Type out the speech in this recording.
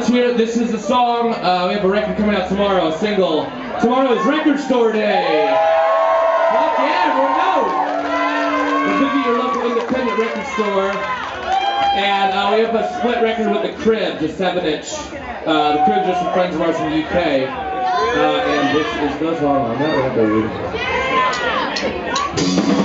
let's hear it. This is the song. Uh, we have a record coming out tomorrow, a single. Tomorrow is Record Store Day. Fuck yeah, everyone knows. Visit your local independent record store. And uh, we have a split record with the Cribs, a 7 inch. Uh, the Cribs are some friends of ours from the UK. Uh, and this is the song on that record.